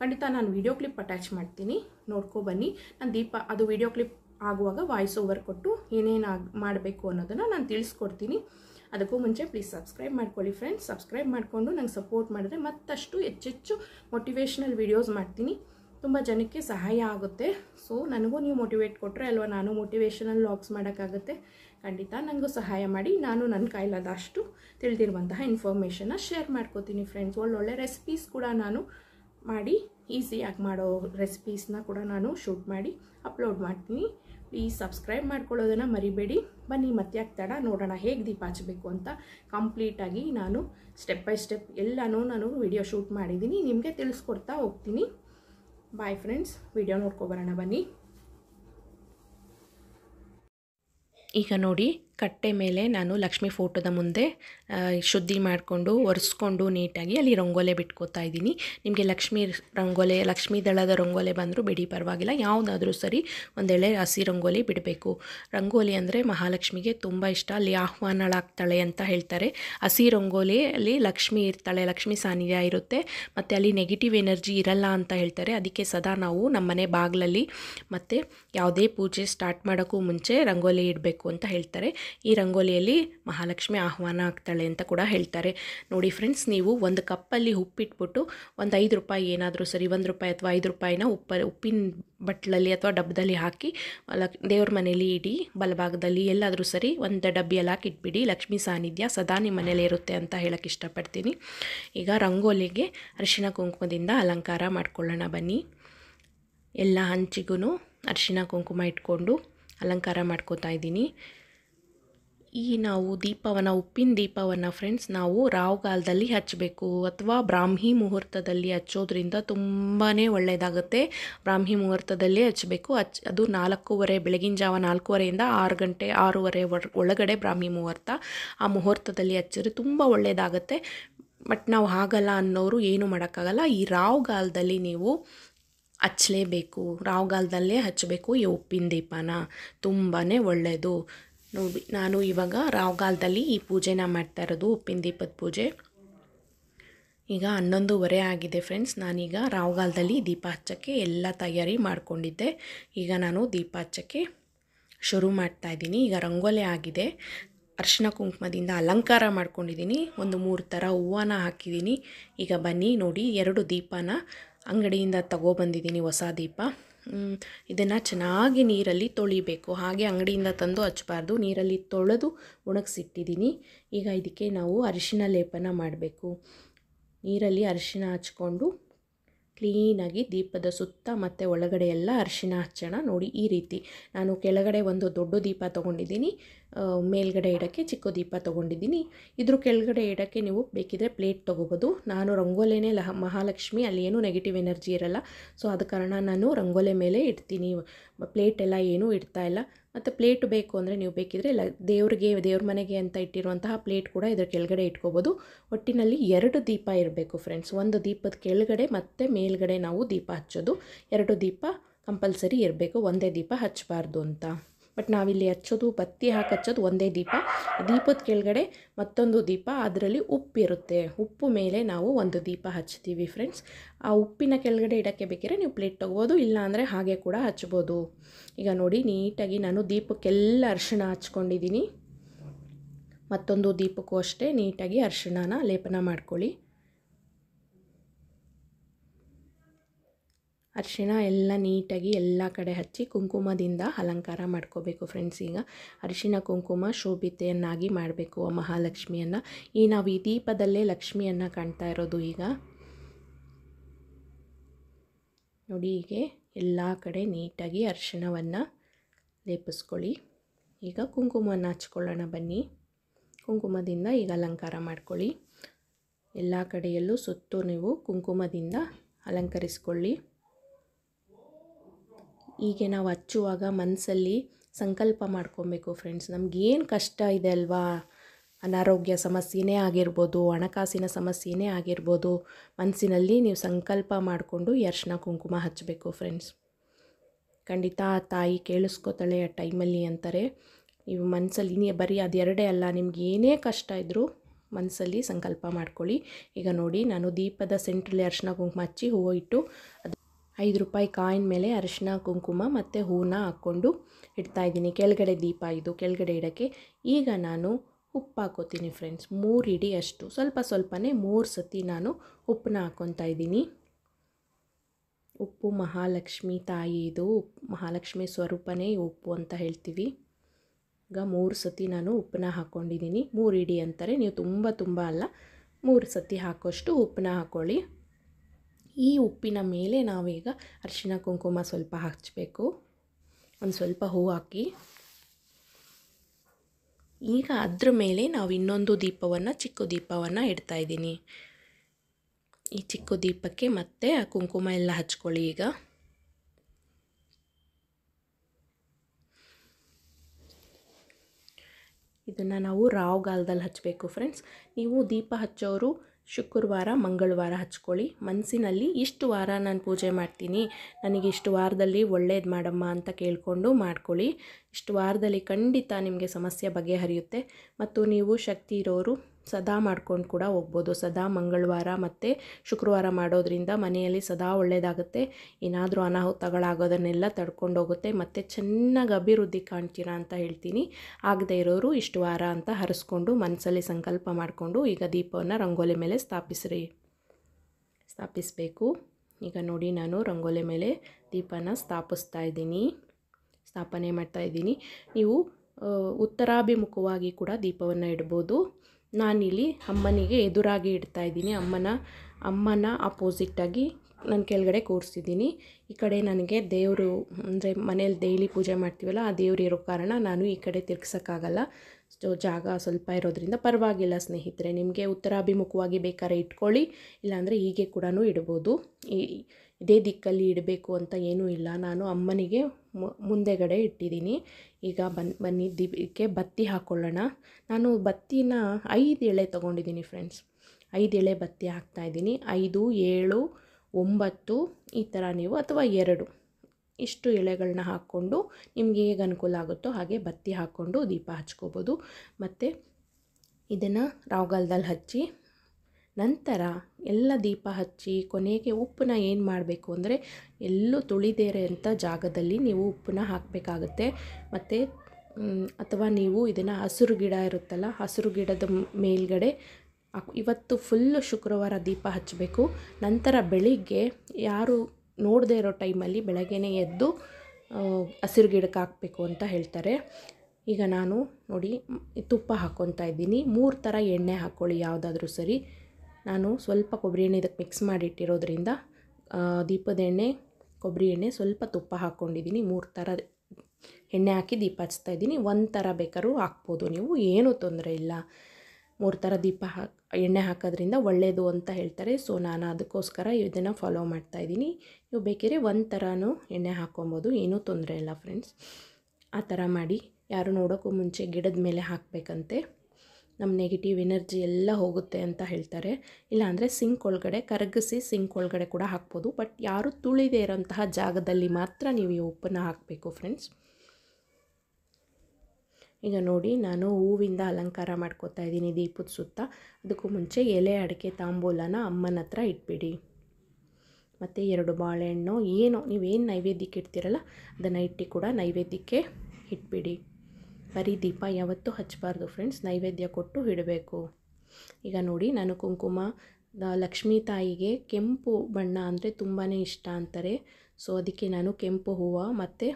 ಖಂಡಿತ ನಾನು ವೀಡಿಯೋ ಕ್ಲಿಪ್ ಅಟ್ಯಾಚ್ ಮಾಡ್ತೀನಿ. ನೋಡ್ಕೊಬನ್ನಿ ನಾನು ದೀಪ, ಅದು ವೀಡಿಯೋ ಕ್ಲಿಪ್ ಆಗುವಾಗ ವಾಯ್ಸ್ ಓವರ್ ಕೊಟ್ಟು ಏನೇನು ಆಗಿ, ಮಾಡಬೇಕು ಅನ್ನೋದನ್ನು ನಾನು ತಿಳಿಸ್ಕೊಡ್ತೀನಿ. ಅದಕ್ಕೂ ಮುಂಚೆ ಪ್ಲೀಸ್ ಸಬ್ಸ್ಕ್ರೈಬ್ ಮಾಡ್ಕೊಳ್ಳಿ ಫ್ರೆಂಡ್ಸ್ ಸಬ್ಸ್ಕ್ರೈಬ್ ಮಾಡಿಕೊಂಡು ನಂಗೆ ಸಪೋರ್ಟ್ ಮಾಡಿದ್ರೆ ಮತ್ತಷ್ಟು ಹೆಚ್ಚೆಚ್ಚು ಮೋಟಿವೇಶ್ನಲ್ ವೀಡಿಯೋಸ್ ಮಾಡ್ತೀನಿ. ತುಂಬ ಜನಕ್ಕೆ ಸಹಾಯ ಆಗುತ್ತೆ. ಸೊ ನನಗೂ ನೀವು ಮೋಟಿವೇಟ್ ಕೊಟ್ಟರೆ ಅಲ್ವಾ ನಾನು ಮೋಟಿವೇಶನಲ್ ವ್ಲಾಗ್ಸ್ ಮಾಡೋಕ್ಕಾಗುತ್ತೆ. ಖಂಡಿತ ನನಗೂ ಸಹಾಯ ಮಾಡಿ. ನಾನು ನನ್ನ ಕೈಲಾದಷ್ಟು ತಿಳಿದಿರುವಂತಹ ಇನ್ಫಾರ್ಮೇಷನ್ನ ಶೇರ್ ಮಾಡ್ಕೋತೀನಿ ಫ್ರೆಂಡ್ಸ್ ಒಳ್ಳೊಳ್ಳೆ ರೆಸಿಪೀಸ್ ಕೂಡ ನಾನು ಮಾಡಿ ಈಸಿಯಾಗಿ ಮಾಡೋ ರೆಸಿಪೀಸ್ನ ಕೂಡ ನಾನು ಶೂಟ್ ಮಾಡಿ ಅಪ್ಲೋಡ್ ಮಾಡ್ತೀನಿ. ಪ್ಲೀಸ್ ಸಬ್ಸ್ಕ್ರೈಬ್ ಮಾಡ್ಕೊಳ್ಳೋದನ್ನು ಮರಿಬೇಡಿ. ಬನ್ನಿ ಮತ್ತೆ ಆಗ್ತಾಡ ನೋಡೋಣ ಹೇಗೆ ದೀಪ ಹಚ್ಚಬೇಕು ಅಂತ ಕಂಪ್ಲೀಟಾಗಿ ನಾನು ಸ್ಟೆಪ್ ಬೈ ಸ್ಟೆಪ್ ಎಲ್ಲನೂ ನಾನು ವಿಡಿಯೋ ಶೂಟ್ ಮಾಡಿದ್ದೀನಿ. ನಿಮಗೆ ತಿಳಿಸ್ಕೊಡ್ತಾ ಹೋಗ್ತೀನಿ. ಬಾಯ್ ಫ್ರೆಂಡ್ಸ್ ವಿಡಿಯೋ ನೋಡ್ಕೊಬರೋಣ ಬನ್ನಿ. ಈಗ ನೋಡಿ. ಕಟ್ಟೆ ಮೇಲೆ ನಾನು ಲಕ್ಷ್ಮಿ ಫೋಟೋದ ಮುಂದೆ ಶುದ್ಧಿ ಮಾಡಿಕೊಂಡು, ಒರೆಸ್ಕೊಂಡು ನೀಟಾಗಿ ಅಲ್ಲಿ ರಂಗೋಲೆ ಬಿಟ್ಕೋತಾ ಇದ್ದೀನಿ. ನಿಮಗೆ ಲಕ್ಷ್ಮಿ ರಂಗೋಲೆ, ಲಕ್ಷ್ಮೀ ದಳದ ರಂಗೋಲೆ ಬಂದರೂ ಬಿಡಿ, ಪರವಾಗಿಲ್ಲ. ಯಾವುದಾದ್ರೂ ಸರಿ ಒಂದೆಳೆ ಹಸಿ ರಂಗೋಲಿ ಬಿಡಬೇಕು. ರಂಗೋಲಿ ಅಂದರೆ ಮಹಾಲಕ್ಷ್ಮಿಗೆ ತುಂಬ ಇಷ್ಟ. ಅಲ್ಲಿ ಆಹ್ವಾನಳಾಗ್ತಾಳೆ ಅಂತ ಹೇಳ್ತಾರೆ. ಹಸಿ ರಂಗೋಲಿಯಲ್ಲಿ ಲಕ್ಷ್ಮಿ ಇರ್ತಾಳೆ, ಲಕ್ಷ್ಮಿ ಸಾನ್ನಿಧ್ಯ ಇರುತ್ತೆ. ಮತ್ತು ಅಲ್ಲಿ ನೆಗೆಟಿವ್ ಎನರ್ಜಿ ಇರಲ್ಲ ಅಂತ ಹೇಳ್ತಾರೆ. ಅದಕ್ಕೆ ಸದಾ ನಾವು ನಮ್ಮನೆ ಬಾಗಿಲಲ್ಲಿ ಮತ್ತು ಯಾವುದೇ ಪೂಜೆ ಸ್ಟಾರ್ಟ್ ಮಾಡೋಕ್ಕೂ ಮುಂಚೆ ರಂಗೋಲಿ ಇಡಬೇಕು ಅಂತ ಹೇಳ್ತಾರೆ. ಈ ರಂಗೋಲಿಯಲ್ಲಿ ಮಹಾಲಕ್ಷ್ಮಿ ಆಹ್ವಾನ ಆಗ್ತಾಳೆ ಅಂತ ಕೂಡ ಹೇಳ್ತಾರೆ. ನೋಡಿ ಫ್ರೆಂಡ್ಸ್ ನೀವು ಒಂದು ಕಪ್ಪಲ್ಲಿ ಉಪ್ಪಿಟ್ಬಿಟ್ಟು ಒಂದು ಐದು ರೂಪಾಯಿ ಏನಾದರೂ ಸರಿ, ಒಂದು ರೂಪಾಯಿ ಅಥವಾ ಐದು ರೂಪಾಯಿನ ಉಪ್ಪ, ಉಪ್ಪಿನ ಬಟ್ಲಲ್ಲಿ ಅಥವಾ ಡಬ್ಬದಲ್ಲಿ ಹಾಕಿ ಲಕ್ ದೇವ್ರ ಮನೇಲಿ ಇಡಿ, ಬಲಭಾಗದಲ್ಲಿ ಎಲ್ಲಾದರೂ ಸರಿ ಒಂದು ಡಬ್ಬಿಯಲ್ಲಿ ಹಾಕಿ ಇಟ್ಬಿಡಿ ಲಕ್ಷ್ಮೀ ಸಾನ್ನಿಧ್ಯ ಸದಾ ನಿಮ್ಮ ಮನೇಲಿ ಇರುತ್ತೆ ಅಂತ ಹೇಳಕ್ಕೆ ಇಷ್ಟಪಡ್ತೀನಿ. ಈಗ ರಂಗೋಲಿಗೆ ಅರಿಶಿನ ಕುಂಕುಮದಿಂದ ಅಲಂಕಾರ ಮಾಡ್ಕೊಳ್ಳೋಣ ಬನ್ನಿ. ಎಲ್ಲ ಹಂಚಿಗೂ ಅರಿಶಿನ ಕುಂಕುಮ ಇಟ್ಕೊಂಡು ಅಲಂಕಾರ ಮಾಡ್ಕೋತಾ ಇದ್ದೀನಿ. ಈ ನಾವು ದೀಪವನ್ನು, ಉಪ್ಪಿನ ದೀಪವನ್ನು ಫ್ರೆಂಡ್ಸ್ ನಾವು ರಾವುಗಾಲದಲ್ಲಿ ಹಚ್ಚಬೇಕು ಅಥವಾ ಬ್ರಾಹ್ಮಿ ಮುಹೂರ್ತದಲ್ಲಿ ಹಚ್ಚೋದ್ರಿಂದ ತುಂಬಾ ಒಳ್ಳೆಯದಾಗುತ್ತೆ ಬ್ರಾಹ್ಮಿ ಮುಹೂರ್ತದಲ್ಲಿ ಹಚ್ಚಬೇಕು ಹಚ್, ಅದು ನಾಲ್ಕೂವರೆ, ಬೆಳಗಿನ ಜಾವ ನಾಲ್ಕೂವರೆಯಿಂದ ಆರು ಗಂಟೆ, ಆರೂವರೆ ಒಳ- ಒಳಗಡೆ ಬ್ರಾಹ್ಮಿ ಮುಹೂರ್ತ ಆ ಮುಹೂರ್ತದಲ್ಲಿ ಹಚ್ಚಿದ್ರೆ ತುಂಬ ಒಳ್ಳೆಯದಾಗುತ್ತೆ ಬಟ್ ನಾವು ಹಾಗಲ್ಲ ಅನ್ನೋರು ಏನು ಮಾಡೋಕ್ಕಾಗಲ್ಲ. ಈ ರಾವುಗಾಲದಲ್ಲಿ ನೀವು ಹಚ್ಚಲೇಬೇಕು ರಾವುಗಾಲದಲ್ಲೇ ಹಚ್ಚಬೇಕು ಈ ಉಪ್ಪಿನ ದೀಪನ. ತುಂಬಾ ಒಳ್ಳೆಯದು ನೋಡಿ, ನಾನು ಇವಾಗ ರಾವ್ಗಾಲದಲ್ಲಿ ಈ ಪೂಜೆನ ಮಾಡ್ತಾ ಇರೋದು, ಉಪ್ಪಿನ ದೀಪದ ಪೂಜೆ. ಈಗ ಹನ್ನೊಂದುವರೆ ಆಗಿದೆ ಫ್ರೆಂಡ್ಸ್. ನಾನೀಗ ರಾವ್ಗಾಲದಲ್ಲಿ ದೀಪ ಹಚ್ಚಕ್ಕೆ ಎಲ್ಲ ತಯಾರಿ ಮಾಡಿಕೊಂಡಿದ್ದೆ. ಈಗ ನಾನು ದೀಪ ಹಚ್ಚಕ್ಕೆ ಶುರು ಮಾಡ್ತಾ ಇದ್ದೀನಿ. ಈಗ ರಂಗೋಲೆ ಆಗಿದೆ. ಅರ್ಶಿನ ಕುಂಕುಮದಿಂದ ಅಲಂಕಾರ ಮಾಡ್ಕೊಂಡಿದ್ದೀನಿ. ಒಂದು ಮೂರು ಥರ ಹೂವನ ಹಾಕಿದ್ದೀನಿ. ಈಗ ಬನ್ನಿ ನೋಡಿ, ಎರಡು ದೀಪನ ಅಂಗಡಿಯಿಂದ ತಗೊಬಂದಿದ್ದೀನಿ ಹೊಸ ದೀಪ. ಇದನ್ನು ಚೆನ್ನಾಗಿ ನೀರಲ್ಲಿ ತೊಳಿಬೇಕು. ಹಾಗೆ ಅಂಗಡಿಯಿಂದ ತಂದು ಹಚ್ಚಬಾರ್ದು ನೀರಲ್ಲಿ ತೊಳೆದು ಒಣಗಿಸಿಟ್ಟಿದ್ದೀನಿ ಈಗ ಇದಕ್ಕೆ ನಾವು ಅರಿಶಿನ ಲೇಪನ ಮಾಡಬೇಕು. ನೀರಲ್ಲಿ ಅರಿಶಿನ ಹಚ್ಕೊಂಡು ಕ್ಲೀನಾಗಿ ದೀಪದ ಸುತ್ತ ಮತ್ತು ಒಳಗಡೆ ಎಲ್ಲ ಅರಿಶಿನ ಹಚ್ಚೋಣ. ನೋಡಿ ಈ ರೀತಿ. ನಾನು ಕೆಳಗಡೆ ಒಂದು ದೊಡ್ಡ ದೀಪ ತೊಗೊಂಡಿದ್ದೀನಿ. ಮೇಲ್ಗಡೆ ಇಡೋಕ್ಕೆ ಚಿಕ್ಕ ದೀಪ ತೊಗೊಂಡಿದ್ದೀನಿ. ಇದ್ರ ಕೆಳಗಡೆ ಇಡೋಕ್ಕೆ ನೀವು ಬೇಕಿದ್ರೆ ಪ್ಲೇಟ್ ತೊಗೋಬೋದು. ನಾನು ರಂಗೋಲೆನೇ ಲಹ, ಮಹಾಲಕ್ಷ್ಮಿ, ಅಲ್ಲಿ ಏನೂ ನೆಗೆಟಿವ್ ಎನರ್ಜಿ ಇರಲ್ಲ. ಸೊ ಆದ ಕಾರಣ ನಾನು ರಂಗೋಲೆ ಮೇಲೆ ಇಡ್ತೀನಿ. ಪ್ಲೇಟ್ ಎಲ್ಲ ಏನೂ ಇಡ್ತಾ ಇಲ್ಲ. ಮತ್ತು ಪ್ಲೇಟ್ ಬೇಕು ಅಂದರೆ ನೀವು ಬೇಕಿದ್ರೆ ಲ, ದೇವ್ರಿಗೆ, ದೇವ್ರ ಮನೆಗೆ ಅಂತ ಇಟ್ಟಿರುವಂತಹ ಪ್ಲೇಟ್ ಕೂಡ ಇದ್ರ ಕೆಳಗಡೆ ಇಟ್ಕೋಬೋದು. ಒಟ್ಟಿನಲ್ಲಿ ಎರಡು ದೀಪ ಇರಬೇಕು ಫ್ರೆಂಡ್ಸ್ ಒಂದು ದೀಪದ ಕೆಳಗಡೆ ಮತ್ತು ಮೇಲ್ಗಡೆ ನಾವು ದೀಪ ಹಚ್ಚೋದು. ಎರಡು ದೀಪ ಕಂಪಲ್ಸರಿ ಇರಬೇಕು. ಒಂದೇ ದೀಪ ಹಚ್ಚಬಾರ್ದು ಅಂತ. ಬಟ್ ನಾವಿಲ್ಲಿ ಹಚ್ಚೋದು, ಬತ್ತಿ ಹಾಕಿ ಹಚ್ಚೋದು ಒಂದೇ ದೀಪ. ದೀಪದ ಕೆಳಗಡೆ ಮತ್ತೊಂದು ದೀಪ, ಅದರಲ್ಲಿ ಉಪ್ಪಿರುತ್ತೆ ಉಪ್ಪು ಮೇಲೆ ನಾವು ಒಂದು ದೀಪ ಹಚ್ತೀವಿ ಫ್ರೆಂಡ್ಸ್ ಆ ಉಪ್ಪಿನ ಕೆಳಗಡೆ ಇಡೋಕ್ಕೆ ಬೇಕಿದ್ರೆ ನೀವು ಪ್ಲೇಟ್ ತೊಗೋಬೋದು ಇಲ್ಲ ಅಂದರೆ ಹಾಗೆ ಕೂಡ ಹಚ್ಬೋದು ಈಗ ನೋಡಿ, ನೀಟಾಗಿ ನಾನು ದೀಪಕ್ಕೆಲ್ಲ ಅರಿಶಿಣ ಹಚ್ಕೊಂಡಿದ್ದೀನಿ. ಮತ್ತೊಂದು ದೀಪಕ್ಕೂ ಅಷ್ಟೇ ನೀಟಾಗಿ ಅರಿಶಿಣನ ಲೇಪನ ಮಾಡ್ಕೊಳ್ಳಿ. ಅರಿಶಿಣ ಎಲ್ಲ ನೀಟಾಗಿ ಎಲ್ಲ ಕಡೆ ಹಚ್ಚಿ ಕುಂಕುಮದಿಂದ ಅಲಂಕಾರ ಮಾಡ್ಕೋಬೇಕು ಫ್ರೆಂಡ್ಸ್ ಈಗ ಅರಿಶಿಣ ಕುಂಕುಮ, ಶೋಭಿತೆಯನ್ನಾಗಿ ಮಾಡಬೇಕು ಆ ಮಹಾಲಕ್ಷ್ಮಿಯನ್ನು. ಈ ನಾವು ಈ ದೀಪದಲ್ಲೇ ಲಕ್ಷ್ಮಿಯನ್ನು ಕಾಣ್ತಾ ಇರೋದು ಈಗ. ನೋಡಿ ಹೀಗೆ ಎಲ್ಲ ಕಡೆ ನೀಟಾಗಿ ಅರಿಶಿಣವನ್ನು ಲೇಪಿಸ್ಕೊಳ್ಳಿ. ಈಗ ಕುಂಕುಮವನ್ನು ಹಚ್ಕೊಳ್ಳೋಣ ಬನ್ನಿ. ಕುಂಕುಮದಿಂದ ಈಗ ಅಲಂಕಾರ ಮಾಡ್ಕೊಳ್ಳಿ. ಎಲ್ಲ ಕಡೆಯಲ್ಲೂ ಸುತ್ತು ನೀವು ಕುಂಕುಮದಿಂದ ಅಲಂಕರಿಸ್ಕೊಳ್ಳಿ. ಹೀಗೆ ನಾವು ಹಚ್ಚುವಾಗ ಮನಸ್ಸಲ್ಲಿ ಸಂಕಲ್ಪ ಮಾಡ್ಕೊಬೇಕು ಫ್ರೆಂಡ್ಸ್ ನಮಗೇನು ಕಷ್ಟ ಇದೆ ಅಲ್ವಾ? ಅನಾರೋಗ್ಯ ಸಮಸ್ಯೆನೇ ಆಗಿರ್ಬೋದು, ಹಣಕಾಸಿನ ಸಮಸ್ಯೆನೇ ಆಗಿರ್ಬೋದು ಮನಸ್ಸಿನಲ್ಲಿ ನೀವು ಸಂಕಲ್ಪ ಮಾಡಿಕೊಂಡು ಅರ್ಶಿನ ಕುಂಕುಮ ಹಚ್ಚಬೇಕು ಫ್ರೆಂಡ್ಸ್ ಖಂಡಿತ ಆ ತಾಯಿ ಕೇಳಿಸ್ಕೋತಾಳೆ ಆ ಟೈಮಲ್ಲಿ ಅಂತಾರೆ. ನೀವು ಮನಸ್ಸಲ್ಲಿ ನೀ ಬರೀ ಅದೆರಡೇ ಅಲ್ಲ, ನಿಮ್ಗೆ ಏನೇ ಕಷ್ಟ ಇದ್ದರೂ ಮನಸ್ಸಲ್ಲಿ ಸಂಕಲ್ಪ ಮಾಡ್ಕೊಳ್ಳಿ. ಈಗ ನೋಡಿ, ನಾನು ದೀಪದ ಸೆಂಟ್ರಲ್ಲಿ ಅರ್ಶಿನ ಕುಂಕುಮ ಹಚ್ಚಿ ಹೂವು ಇಟ್ಟು ಅದು ಐದು ರೂಪಾಯಿ ಕಾಯಿನ್ ಮೇಲೆ ಅರಿಶಿನ ಕುಂಕುಮ ಮತ್ತು ಹೂನ ಹಾಕ್ಕೊಂಡು ಇಡ್ತಾಯಿದ್ದೀನಿ ಕೆಳಗಡೆ ದೀಪ ಇದು, ಕೆಳಗಡೆ ಇಡೋಕ್ಕೆ. ಈಗ ನಾನು ಉಪ್ಪು ಹಾಕೋತೀನಿ ಫ್ರೆಂಡ್ಸ್ ಮೂರು ಇಡಿ ಅಷ್ಟು. ಸ್ವಲ್ಪ ಸ್ವಲ್ಪನೇ ಮೂರು ಸತಿ ನಾನು ಉಪ್ಪನ್ನ ಹಾಕ್ಕೊತಾ ಇದ್ದೀನಿ. ಉಪ್ಪು ಮಹಾಲಕ್ಷ್ಮಿ ತಾಯಿ ಇದು. ಮಹಾಲಕ್ಷ್ಮಿ ಸ್ವರೂಪನೇ ಉಪ್ಪು ಅಂತ ಹೇಳ್ತೀವಿ. ಈಗ ಮೂರು ಸತಿ ನಾನು ಉಪ್ಪನ್ನ ಹಾಕ್ಕೊಂಡಿದ್ದೀನಿ ಮೂರು ಇಡಿ ಅಂತಾರೆ. ನೀವು ತುಂಬ ತುಂಬ ಅಲ್ಲ. ಮೂರು ಸತಿ ಹಾಕೋಷ್ಟು ಉಪ್ಪನ್ನ ಹಾಕ್ಕೊಳ್ಳಿ ಈ ಉಪ್ಪಿನ ಮೇಲೆ ನಾವೀಗ ಅರಿಶಿನ ಕುಂಕುಮ ಸ್ವಲ್ಪ ಹಚ್ಚಬೇಕು ಒಂದು ಸ್ವಲ್ಪ ಹೂ ಹಾಕಿ. ಈಗ ಅದ್ರ ಮೇಲೆ ನಾವು ಇನ್ನೊಂದು ದೀಪವನ್ನು, ಚಿಕ್ಕ ದೀಪವನ್ನು ಇಡ್ತಾಯಿದ್ದೀನಿ ಈ ಚಿಕ್ಕ ದೀಪಕ್ಕೆ ಮತ್ತೆ ಆ ಕುಂಕುಮ ಎಲ್ಲ ಹಚ್ಕೊಳ್ಳಿ ಈಗ. ಇದನ್ನು ನಾವು ರಾವ್ಗಾಲದಲ್ಲಿ ಹಚ್ಚಬೇಕು ಫ್ರೆಂಡ್ಸ್ ನೀವು ದೀಪ ಹಚ್ಚೋರು ಶುಕ್ರವಾರ, ಮಂಗಳವಾರ ಹಚ್ಕೊಳ್ಳಿ. ಮನಸ್ಸಿನಲ್ಲಿ ಇಷ್ಟು ವಾರ ನಾನು ಪೂಜೆ ಮಾಡ್ತೀನಿ. ನನಗೆ ಇಷ್ಟು ವಾರದಲ್ಲಿ ಒಳ್ಳೇದು ಮಾಡಮ್ಮ ಅಂತ ಕೇಳಿಕೊಂಡು ಮಾಡ್ಕೊಳ್ಳಿ. ಇಷ್ಟು ವಾರದಲ್ಲಿ ಖಂಡಿತ ನಿಮಗೆ ಸಮಸ್ಯೆ ಬಗೆಹರಿಯುತ್ತೆ. ಮತ್ತು ನೀವು ಶಕ್ತಿ ಇರೋರು ಸದಾ ಮಾಡ್ಕೊಂಡು ಕೂಡ ಹೋಗ್ಬೋದು. ಸದಾ ಮಂಗಳವಾರ ಮತ್ತು ಶುಕ್ರವಾರ ಮಾಡೋದ್ರಿಂದ ಮನೆಯಲ್ಲಿ ಸದಾ ಒಳ್ಳೆಯದಾಗುತ್ತೆ ಏನಾದರೂ ಅನಾಹುತಗಳಾಗೋದನ್ನೆಲ್ಲ ತಡ್ಕೊಂಡು ಹೋಗುತ್ತೆ. ಮತ್ತು ಚೆನ್ನಾಗಿ ಅಭಿವೃದ್ಧಿ ಕಾಣ್ತೀರಾ ಅಂತ ಹೇಳ್ತೀನಿ. ಆಗದೆ ಇರೋರು ಇಷ್ಟು ವಾರ ಅಂತ ಹರಿಸ್ಕೊಂಡು ಮನಸ್ಸಲ್ಲಿ ಸಂಕಲ್ಪ ಮಾಡಿಕೊಂಡು ಈಗ ದೀಪವನ್ನು ರಂಗೋಲಿ ಮೇಲೆ ಸ್ಥಾಪಿಸ್ರಿ. ಸ್ಥಾಪಿಸಬೇಕು. ಈಗ ನೋಡಿ ನಾನು ರಂಗೋಲಿ ಮೇಲೆ ದೀಪನ ಸ್ಥಾಪಿಸ್ತಾ ಇದ್ದೀನಿ. ಸ್ಥಾಪನೆ ಮಾಡ್ತಾ ಇದ್ದೀನಿ. ನೀವು ಉತ್ತರಾಭಿಮುಖವಾಗಿ ಕೂಡ ದೀಪವನ್ನು ಇಡ್ಬೋದು. ನಾನಿಲ್ಲಿ ಅಮ್ಮನಿಗೆ ಎದುರಾಗಿ ಇಡ್ತಾ ಇದ್ದೀನಿ. ಅಮ್ಮನ ಅಮ್ಮನ ಅಪೋಸಿಟ್ಟಾಗಿ ನಾನು ಕೆಳಗಡೆ ಕೂರಿಸಿದ್ದೀನಿ. ಈ ಕಡೆ ನನಗೆ ದೇವರು, ಅಂದರೆ ಮನೇಲಿ ಡೈಲಿ ಪೂಜೆ ಮಾಡ್ತೀವಲ್ಲ, ಆ ದೇವ್ರು ಇರೋ ಕಾರಣ ನಾನು ಈ ಕಡೆ ತಿರ್ಗ್ಸೋಕ್ಕಾಗಲ್ಲ. ಸೊ ಜಾಗ ಸ್ವಲ್ಪ ಇರೋದ್ರಿಂದ ಪರವಾಗಿಲ್ಲ ಸ್ನೇಹಿತರೆ, ನಿಮಗೆ ಉತ್ತರಾಭಿಮುಖವಾಗಿ ಬೇಕಾದ್ರೆ ಇಟ್ಕೊಳ್ಳಿ, ಇಲ್ಲಾಂದರೆ ಹೀಗೆ ಕೂಡ ಇಡ್ಬೋದು. ಈ ಇದೇ ದಿಕ್ಕಲ್ಲಿ ಇಡಬೇಕು ಅಂತ ಏನೂ ಇಲ್ಲ. ನಾನು ಅಮ್ಮನಿಗೆ ಮುಂದೆಗಡೆ ಇಟ್ಟಿದ್ದೀನಿ. ಈಗ ಬನ್, ಬನ್ನಿ ದಿಕ್ಕೆ ಬತ್ತಿ ಹಾಕ್ಕೊಳ್ಳೋಣ ನಾನು ಬತ್ತಿನ ಐದು ಎಳೆ ತೊಗೊಂಡಿದ್ದೀನಿ ಫ್ರೆಂಡ್ಸ್. ಐದು ಎಳೆ ಬತ್ತಿ ಹಾಕ್ತಾಯಿದ್ದೀನಿ ಐದು, ಏಳು, ಒಂಬತ್ತು ಈ ಥರ ನೀವು, ಅಥವಾ ಎರಡು. ಇಷ್ಟು ಎಳೆಗಳನ್ನ ಹಾಕ್ಕೊಂಡು ನಿಮಗೆ ಹೇಗೆ ಅನುಕೂಲ ಆಗುತ್ತೋ ಹಾಗೆ ಬತ್ತಿ ಹಾಕ್ಕೊಂಡು ದೀಪ ಹಚ್ಕೋಬೋದು. ಮತ್ತು ಇದನ್ನು ರಾವ್ಗಾಲದಲ್ಲಿ ಹಚ್ಚಿ ನಂತರ ಎಲ್ಲ ದೀಪ ಹಚ್ಚಿ ಕೊನೆಗೆ ಉಪ್ಪನ್ನ ಏನು ಮಾಡಬೇಕು ಅಂದರೆ ಎಲ್ಲೂ ತುಳಿದೇರೆ ಅಂತ ಜಾಗದಲ್ಲಿ ನೀವು ಉಪ್ಪನ್ನ ಹಾಕಬೇಕಾಗುತ್ತೆ. ಮತ್ತು ಅಥವಾ ನೀವು ಇದನ್ನು ಹಸಿರು ಗಿಡ ಇರುತ್ತಲ್ಲ, ಹಸಿರು ಗಿಡದ ಮೇಲ್ಗಡೆ ಇವತ್ತು ಫುಲ್ಲು ಶುಕ್ರವಾರ ದೀಪ ಹಚ್ಚಬೇಕು. ನಂತರ ಬೆಳಿಗ್ಗೆ ಯಾರು ನೋಡದೇ ಇರೋ ಟೈಮಲ್ಲಿ ಬೆಳಗ್ಗೆನೇ ಎದ್ದು ಹಸಿರು ಗಿಡಕ್ಕೆ ಹಾಕಬೇಕು ಅಂತ ಹೇಳ್ತಾರೆ. ಈಗ ನಾನು ನೋಡಿ ತುಪ್ಪ ಹಾಕ್ಕೊತಾ ಇದ್ದೀನಿ. ಮೂರು ಥರ ಎಣ್ಣೆ ಹಾಕ್ಕೊಳ್ಳಿ ಯಾವುದಾದ್ರೂ ಸರಿ. ನಾನು ಸ್ವಲ್ಪ ಕೊಬ್ಬರಿ ಎಣ್ಣೆ ಇದಕ್ಕೆ ಮಿಕ್ಸ್ ಮಾಡಿಟ್ಟಿರೋದ್ರಿಂದ ದೀಪದ ಎಣ್ಣೆ, ಕೊಬ್ಬರಿ ಎಣ್ಣೆ ಸ್ವಲ್ಪ ತುಪ್ಪ ಹಾಕ್ಕೊಂಡಿದ್ದೀನಿ ಮೂರು ಥರ ಎಣ್ಣೆ ಹಾಕಿ ದೀಪ ಹಚ್ತಾ ಇದ್ದೀನಿ. ಒಂದು ಥರ ಬೇಕಾದ್ರೂ ಹಾಕ್ಬೋದು ನೀವು, ಏನೂ ತೊಂದರೆ ಇಲ್ಲ. ಮೂರು ಥರ ದೀಪ ಹಾಕಿ ಎಣ್ಣೆ ಹಾಕೋದ್ರಿಂದ ಒಳ್ಳೆಯದು ಅಂತ ಹೇಳ್ತಾರೆ. ಸೊ ನಾನು ಅದಕ್ಕೋಸ್ಕರ ಇದನ್ನು ಫಾಲೋ ಮಾಡ್ತಾಯಿದ್ದೀನಿ ನೀವು ಬೇಕಿದ್ರೆ ಒಂದು ಥರನೂ ಎಣ್ಣೆ ಹಾಕ್ಕೊಬೋದು ಏನೂ ತೊಂದರೆ ಇಲ್ಲ ಫ್ರೆಂಡ್ಸ್ ಆ ಥರ ಮಾಡಿ. ಯಾರು ನೋಡೋಕ್ಕೂ ಮುಂಚೆ ಗಿಡದ ಮೇಲೆ ಹಾಕಬೇಕಂತೆ. ನಮ್ಮ ನೆಗೆಟಿವ್ ಎನರ್ಜಿ ಎಲ್ಲ ಹೋಗುತ್ತೆ ಅಂತ ಹೇಳ್ತಾರೆ. ಇಲ್ಲಾಂದರೆ ಸಿಂಕ್ ಒಳಗಡೆ ಕರಗಿಸಿ ಸಿಂಕ್ ಒಳಗಡೆ ಕೂಡ ಹಾಕ್ಬೋದು. ಬಟ್ ಯಾರು ತುಳಿದೇ ಇರೋಂತಹ ಜಾಗದಲ್ಲಿ ಮಾತ್ರ ನೀವು ಈ ಉಪ್ಪನ್ನು ಹಾಕಬೇಕು ಫ್ರೆಂಡ್ಸ್ ಈಗ ನೋಡಿ, ನಾನು ಹೂವಿಂದ ಅಲಂಕಾರ ಮಾಡ್ಕೋತಾ ಇದ್ದೀನಿ ದೀಪದ ಸುತ್ತ. ಅದಕ್ಕೂ ಮುಂಚೆ ಎಲೆ, ಅಡಿಕೆ, ತಾಂಬೂಲನ ಅಮ್ಮನ ಹತ್ರ ಇಟ್ಬಿಡಿ. ಮತ್ತು ಎರಡು ಬಾಳೆಹಣ್ಣು, ಏನು, ನೀವೇನು ನೈವೇದ್ಯಕ್ಕೆ ಇಡ್ತೀರಲ್ಲ, ಅದನ್ನು ಇಟ್ಟು ಕೂಡ ನೈವೇದ್ಯಕ್ಕೆ ಇಟ್ಬಿಡಿ. ಬರೀ ದೀಪ ಯಾವತ್ತೂ ಹಚ್ಚಬಾರ್ದು ಫ್ರೆಂಡ್ಸ್ ನೈವೇದ್ಯ ಕೊಟ್ಟು ಇಡಬೇಕು. ಈಗ ನೋಡಿ, ನಾನು ಕುಂಕುಮ ಲಕ್ಷ್ಮೀ ತಾಯಿಗೆ ಕೆಂಪು ಬಣ್ಣ ಅಂದರೆ ತುಂಬಾ ಇಷ್ಟ ಅಂತಾರೆ. ಸೊ ಅದಕ್ಕೆ ನಾನು ಕೆಂಪು ಹೂವು ಮತ್ತು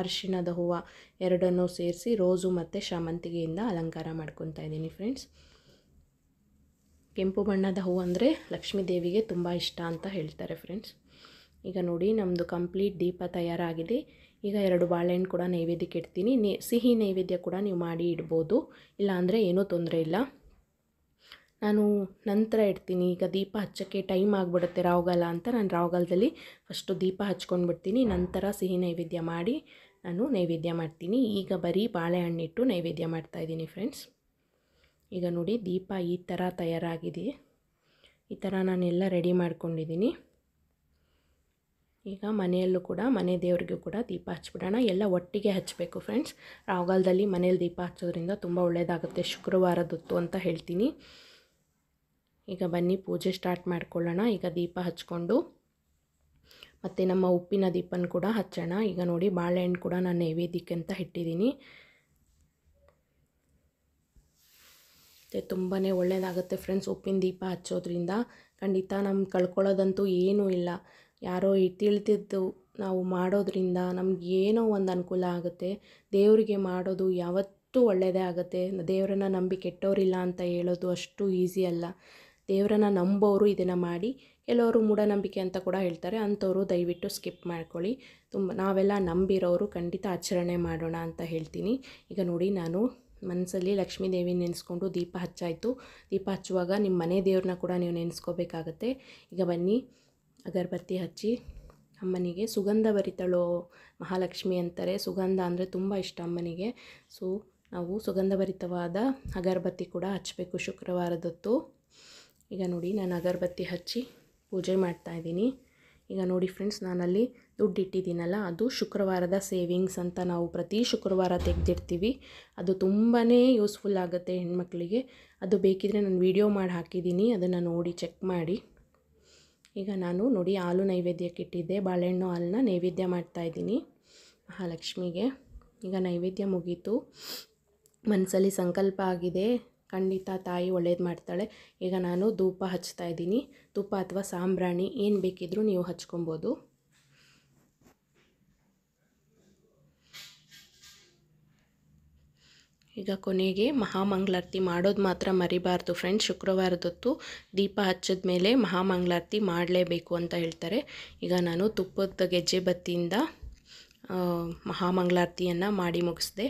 ಅರಿಶಿಣದ ಹೂವು ಎರಡನ್ನೂ ಸೇರಿಸಿ ರೋಸು ಮತ್ತು ಶಾಮಂತಿಗೆಯಿಂದ ಅಲಂಕಾರ ಮಾಡ್ಕೊತಾ ಇದ್ದೀನಿ ಫ್ರೆಂಡ್ಸ್. ಕೆಂಪು ಬಣ್ಣದ ಹೂವು ಅಂದರೆ ಲಕ್ಷ್ಮೀ ದೇವಿಗೆ ತುಂಬ ಇಷ್ಟ ಅಂತ ಹೇಳ್ತಾರೆ ಫ್ರೆಂಡ್ಸ್. ಈಗ ನೋಡಿ ನಮ್ಮದು ಕಂಪ್ಲೀಟ್ ದೀಪ ತಯಾರಾಗಿದೆ. ಈಗ ಎರಡು ಬಾಳೆಹಣ್ಣು ಕೂಡ ನೈವೇದ್ಯಕ್ಕೆ ಇಡ್ತೀನಿ. ಸಿಹಿ ನೈವೇದ್ಯ ಕೂಡ ನೀವು ಮಾಡಿ ಇಡ್ಬೋದು. ಇಲ್ಲಾಂದರೆ ಏನೂ ತೊಂದರೆ ಇಲ್ಲ. ನಾನು ನಂತರ ಇಡ್ತೀನಿ. ಈಗ ದೀಪ ಹಚ್ಚೋಕ್ಕೆ ಟೈಮ್ ಆಗಿಬಿಡುತ್ತೆ ರಾವ್ಗಾಲ ಅಂತ. ನಾನು ರಾವ್ಗಾಲದಲ್ಲಿ ಫಸ್ಟು ದೀಪ ಹಚ್ಕೊಂಡು ಬಿಡ್ತೀನಿ ನಂತರ ಸಿಹಿ ನೈವೇದ್ಯ ಮಾಡಿ ನಾನು ನೈವೇದ್ಯ ಮಾಡ್ತೀನಿ. ಈಗ ಬರೀ ಬಾಳೆಹಣ್ಣಿಟ್ಟು ನೈವೇದ್ಯ ಮಾಡ್ತಾಯಿದ್ದೀನಿ ಫ್ರೆಂಡ್ಸ್ ಈಗ ನೋಡಿ ದೀಪ ಈ ಥರ ತಯಾರಾಗಿದೆ. ಈ ಥರ ನಾನೆಲ್ಲ ರೆಡಿ ಮಾಡ್ಕೊಂಡಿದ್ದೀನಿ. ಈಗ ಮನೆಯಲ್ಲೂ ಕೂಡ, ಮನೆ ದೇವರಿಗೂ ಕೂಡ ದೀಪ ಹಚ್ಬಿಡೋಣ. ಎಲ್ಲ ಒಟ್ಟಿಗೆ ಹಚ್ಚಬೇಕು ಫ್ರೆಂಡ್ಸ್ ರಾವ್ಗಾಲದಲ್ಲಿ ಮನೇಲಿ ದೀಪ ಹಚ್ಚೋದ್ರಿಂದ ತುಂಬ ಒಳ್ಳೆಯದಾಗುತ್ತೆ ಶುಕ್ರವಾರದೊತ್ತು ಅಂತ ಹೇಳ್ತೀನಿ. ಈಗ ಬನ್ನಿ ಪೂಜೆ ಸ್ಟಾರ್ಟ್ ಮಾಡ್ಕೊಳ್ಳೋಣ. ಈಗ ದೀಪ ಹಚ್ಕೊಂಡು ಮತ್ತು ನಮ್ಮ ಉಪ್ಪಿನ ದೀಪನ ಕೂಡ ಹಚ್ಚೋಣ. ಈಗ ನೋಡಿ ಬಾಳೆಹಣ್ಣು ಕೂಡ ನಾನು ನೈವೇದ್ಯಕ್ಕೆ ಅಂತ ಇಟ್ಟಿದ್ದೀನಿ. ಮತ್ತು ತುಂಬಾ ಒಳ್ಳೆಯದಾಗುತ್ತೆ ಫ್ರೆಂಡ್ಸ್ ಉಪ್ಪಿನ ದೀಪ ಹಚ್ಚೋದ್ರಿಂದ. ಖಂಡಿತ ನಮ್ಮ ಕಳ್ಕೊಳ್ಳೋದಂತೂ ಏನೂ ಇಲ್ಲ. ಯಾರೋ ತಿಳಿದಿದ್ದು ನಾವು ಮಾಡೋದ್ರಿಂದ ನಮ್ಗೆ ಏನೋ ಒಂದು ಅನುಕೂಲ ಆಗುತ್ತೆ. ದೇವರಿಗೆ ಮಾಡೋದು ಯಾವತ್ತೂ ಒಳ್ಳೆಯದೇ ಆಗುತ್ತೆ. ದೇವರನ್ನ ನಂಬಿ ಕೆಟ್ಟವರಿಲ್ಲ ಅಂತ ಹೇಳೋದು ಅಷ್ಟು ಈಸಿ ಅಲ್ಲ. ದೇವರನ್ನ ನಂಬೋರು ಇದನ್ನು ಮಾಡಿ, ಕೆಲವರು ಮೂಢನಂಬಿಕೆ ಅಂತ ಕೂಡ ಹೇಳ್ತಾರೆ. ಅಂಥವರು ದಯವಿಟ್ಟು ಸ್ಕಿಪ್ ಮಾಡ್ಕೊಳ್ಳಿ. ತುಂಬ, ನಾವೆಲ್ಲ ನಂಬಿರೋರು ಖಂಡಿತ ಆಚರಣೆ ಮಾಡೋಣ ಅಂತ ಹೇಳ್ತೀನಿ. ಈಗ ನೋಡಿ, ನಾನು ಮನಸ್ಸಲ್ಲಿ ಲಕ್ಷ್ಮೀ ದೇವಿ ನೆನೆಸ್ಕೊಂಡು ದೀಪ ಹಚ್ಚಾಯಿತು. ದೀಪ ಹಚ್ಚುವಾಗ ನಿಮ್ಮ ಮನೆ ದೇವ್ರನ್ನ ಕೂಡ ನೀವು ನೆನೆಸ್ಕೋಬೇಕಾಗತ್ತೆ. ಈಗ ಬನ್ನಿ, ಅಗರಬತ್ತಿ ಹಚ್ಚಿ ಅಮ್ಮನಿಗೆ ಸುಗಂಧ ಭರಿತಳು ಮಹಾಲಕ್ಷ್ಮಿ ಅಂತಾರೆ. ಸುಗಂಧ ಅಂದರೆ ತುಂಬ ಇಷ್ಟ ಅಮ್ಮನಿಗೆ. ಸೊ, ನಾವು ಸುಗಂಧಭರಿತವಾದ ಅಗರಬತ್ತಿ ಕೂಡ ಹಚ್ಚಬೇಕು ಶುಕ್ರವಾರದೊತ್ತು. ಈಗ ನೋಡಿ ನಾನು ಅಗರಬತ್ತಿ ಹಚ್ಚಿ ಪೂಜೆ ಮಾಡ್ತಾಯಿದ್ದೀನಿ ಈಗ ನೋಡಿ ಫ್ರೆಂಡ್ಸ್ ನಾನಲ್ಲಿ ದುಡ್ಡು ಇಟ್ಟಿದ್ದೀನಲ್ಲ, ಅದು ಶುಕ್ರವಾರದ ಸೇವಿಂಗ್ಸ್ ಅಂತ ನಾವು ಪ್ರತಿ ಶುಕ್ರವಾರ ತೆಗೆದಿರ್ತೀವಿ ಅದು ತುಂಬಾ ಯೂಸ್ಫುಲ್ ಆಗುತ್ತೆ ಹೆಣ್ಮಕ್ಳಿಗೆ. ಅದು ಬೇಕಿದ್ರೆ ನಾನು ವೀಡಿಯೋ ಮಾಡಿ ಹಾಕಿದ್ದೀನಿ, ಅದನ್ನು ನೋಡಿ ಚೆಕ್ ಮಾಡಿ. ಈಗ ನಾನು ನೋಡಿ ಹಾಲು ನೈವೇದ್ಯಕ್ಕೆ ಇಟ್ಟಿದ್ದೆ, ಬಾಳೆಹಣ್ಣು ಹಾಲನ್ನ ನೈವೇದ್ಯ ಮಾಡ್ತಾಯಿದ್ದೀನಿ ಮಹಾಲಕ್ಷ್ಮಿಗೆ. ಈಗ ನೈವೇದ್ಯ ಮುಗೀತು. ಮನಸ್ಸಲ್ಲಿ ಸಂಕಲ್ಪ ಆಗಿದೆ. ಖಂಡಿತ ತಾಯಿ ಒಳ್ಳೇದು ಮಾಡ್ತಾಳೆ. ಈಗ ನಾನು ಧೂಪ ಹಚ್ತಾ ಇದ್ದೀನಿ. ತುಪ್ಪ ಅಥವಾ ಸಾಂಬ್ರಾಣಿ ಏನು ಬೇಕಿದ್ರೂ ನೀವು ಹಚ್ಕೊಬೋದು. ಈಗ ಕೊನೆಗೆ ಮಹಾಮಂಗಳಾರತಿ ಮಾಡೋದು ಮಾತ್ರ ಮರಿಬಾರ್ದು ಫ್ರೆಂಡ್ಸ್ ಶುಕ್ರವಾರದೊತ್ತು ದೀಪ ಹಚ್ಚಿದ ಮೇಲೆ ಮಹಾಮಂಗಳಾರತಿ ಮಾಡಲೇಬೇಕು ಅಂತ ಹೇಳ್ತಾರೆ. ಈಗ ನಾನು ತುಪ್ಪದ ಗೆಜ್ಜೆ ಬತ್ತಿಯಿಂದ ಮಹಾಮಂಗಳಾರತಿಯನ್ನು ಮಾಡಿ ಮುಗಿಸ್ದೆ.